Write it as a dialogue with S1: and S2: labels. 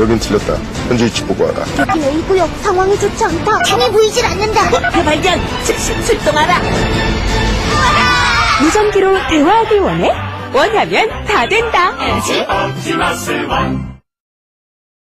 S1: 여긴 틀렸다. 현재 위치 보고하라.
S2: 여기 A구역 상황이 좋지 않다. 창이 보이질 않는다.
S3: 어, 그 목표 발견! 즉시 출동하라!
S4: 무전기로 대화하기 원해? 원하면 다 된다.
S5: 에지 옵티마스 원